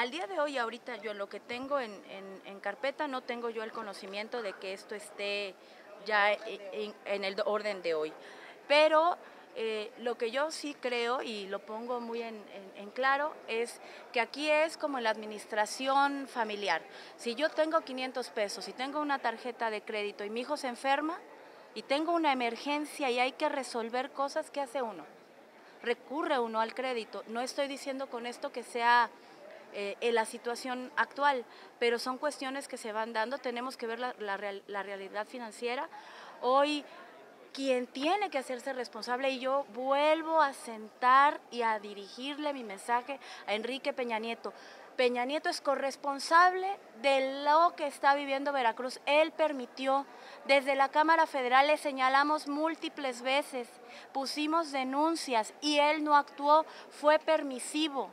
Al día de hoy, ahorita yo lo que tengo en, carpeta, no tengo yo el conocimiento de que esto esté ya en, el orden de hoy. Pero eh, lo que yo sí creo, y lo pongo muy en, claro, es que aquí es como la administración familiar. Si yo tengo 500 pesos y tengo una tarjeta de crédito y mi hijo se enferma y tengo una emergencia y hay que resolver cosas, ¿qué hace uno? Recurre uno al crédito. No estoy diciendo con esto que sea eh, en la situación actual, pero son cuestiones que se van dando, tenemos que ver la, la realidad financiera. Hoy quien tiene que hacerse responsable y yo vuelvo a sentar y a dirigirle mi mensaje a Enrique Peña Nieto. Peña Nieto es corresponsable de lo que está viviendo Veracruz. Él permitió, desde la Cámara Federal le señalamos múltiples veces, pusimos denuncias y él no actuó, fue permisivo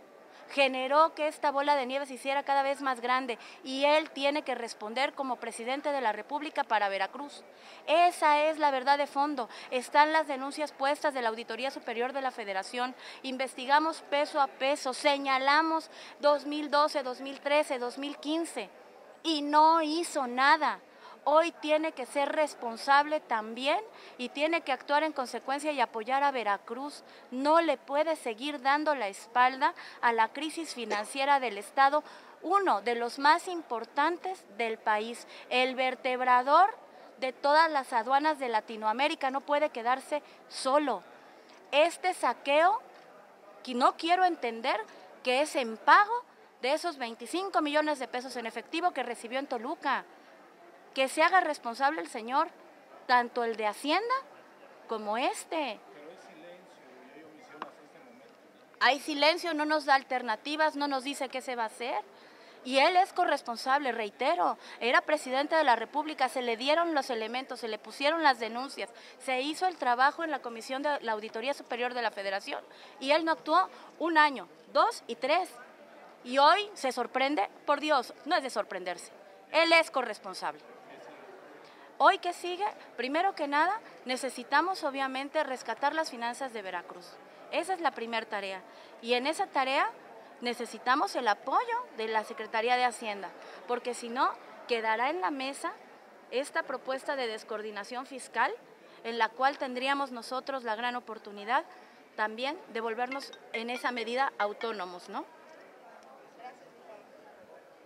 generó que esta bola de nieve se hiciera cada vez más grande y él tiene que responder como presidente de la República para Veracruz. Esa es la verdad de fondo. Están las denuncias puestas de la Auditoría Superior de la Federación. Investigamos peso a peso, señalamos 2012, 2013, 2015 y no hizo nada hoy tiene que ser responsable también y tiene que actuar en consecuencia y apoyar a Veracruz. No le puede seguir dando la espalda a la crisis financiera del Estado, uno de los más importantes del país, el vertebrador de todas las aduanas de Latinoamérica, no puede quedarse solo. Este saqueo, que no quiero entender que es en pago de esos 25 millones de pesos en efectivo que recibió en Toluca que se haga responsable el señor, tanto el de Hacienda como este. Pero hay silencio. Hay silencio, no nos da alternativas, no nos dice qué se va a hacer. Y él es corresponsable, reitero, era presidente de la República, se le dieron los elementos, se le pusieron las denuncias, se hizo el trabajo en la Comisión de la Auditoría Superior de la Federación y él no actuó un año, dos y tres. Y hoy se sorprende, por Dios, no es de sorprenderse, él es corresponsable. Hoy que sigue, primero que nada, necesitamos obviamente rescatar las finanzas de Veracruz. Esa es la primera tarea. Y en esa tarea necesitamos el apoyo de la Secretaría de Hacienda, porque si no, quedará en la mesa esta propuesta de descoordinación fiscal, en la cual tendríamos nosotros la gran oportunidad también de volvernos en esa medida autónomos, ¿no?